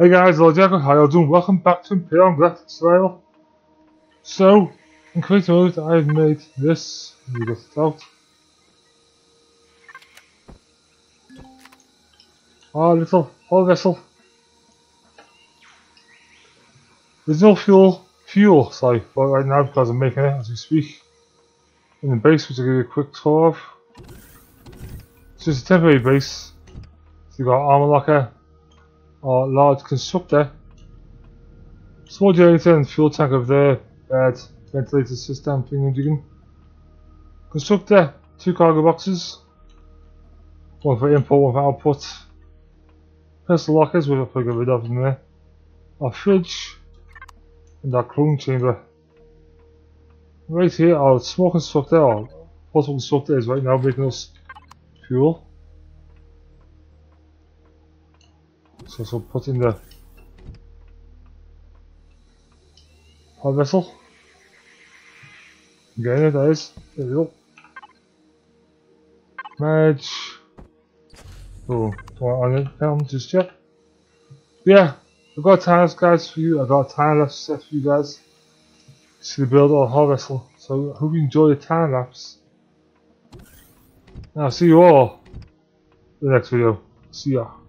Hey guys, Lord Jack, how y'all doing? Welcome back to Empyrion Galactic Survival. So, in creative mode, I've made this. Me get it out. Our little hover vessel. There's no fuel, fuel, sorry, but right now because I'm making it as we speak. In the base, which I'll give you a quick tour of. It's just a temporary base. So you've got armor locker, or large constructor. Small generator and fuel tank over there, bed, ventilator system, thingy Constructor, two cargo boxes. One for import, one for output. Personal lockers, I'll probably get rid of in there. Our fridge, and our clone chamber. Right here, our small constructor, or portable constructor is right now making us fuel. So, so put in the hover vessel. Again, it is. There we go. Match. Oh, don't on it down just yet. Yeah, I've got time guys for you. I've got time lapse set for you guys. To build our hover vessel. So I hope you enjoy the time lapse. And I'll see you all in the next video. See ya.